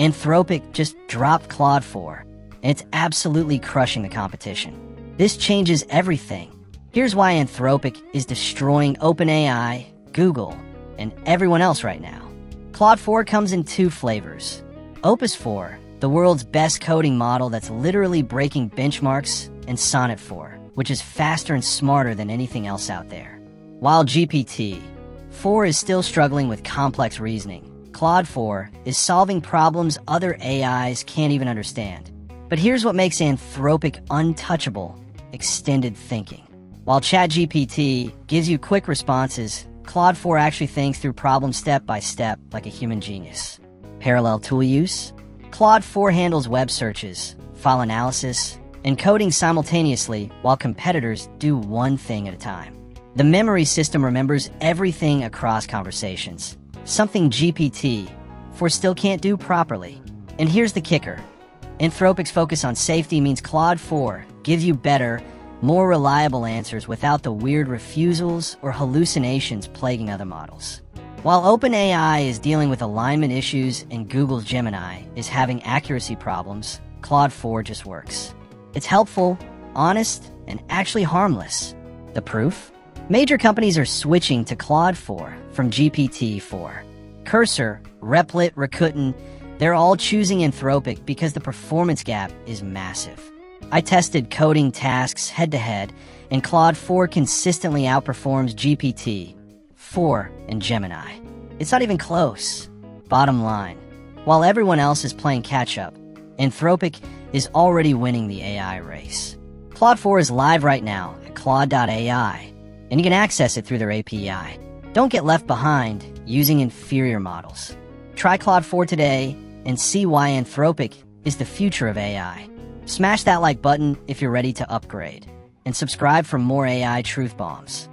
Anthropic just dropped Claude 4, and it's absolutely crushing the competition. This changes everything. Here's why Anthropic is destroying OpenAI, Google, and everyone else right now. Claude 4 comes in two flavors. Opus 4, the world's best coding model that's literally breaking benchmarks, and Sonnet 4, which is faster and smarter than anything else out there. While GPT 4 is still struggling with complex reasoning, Claude 4 is solving problems other AIs can't even understand. But here's what makes Anthropic untouchable extended thinking. While ChatGPT gives you quick responses, Claude 4 actually thinks through problems step by step like a human genius. Parallel tool use Claude 4 handles web searches, file analysis, and coding simultaneously while competitors do one thing at a time. The memory system remembers everything across conversations, something GPT-4 still can't do properly. And here's the kicker. Anthropic's focus on safety means Claude 4 gives you better, more reliable answers without the weird refusals or hallucinations plaguing other models. While OpenAI is dealing with alignment issues and Google's Gemini is having accuracy problems, Claude 4 just works. It's helpful, honest, and actually harmless. The proof? Major companies are switching to Claude 4 from GPT 4. Cursor, Replit, Rakuten, they're all choosing Anthropic because the performance gap is massive. I tested coding tasks head to head, and Claude 4 consistently outperforms GPT 4 and Gemini. It's not even close. Bottom line while everyone else is playing catch up, Anthropic is already winning the AI race. Claude 4 is live right now at claude.ai and you can access it through their API. Don't get left behind using inferior models. Try Claude 4 today and see why Anthropic is the future of AI. Smash that like button if you're ready to upgrade, and subscribe for more AI truth bombs.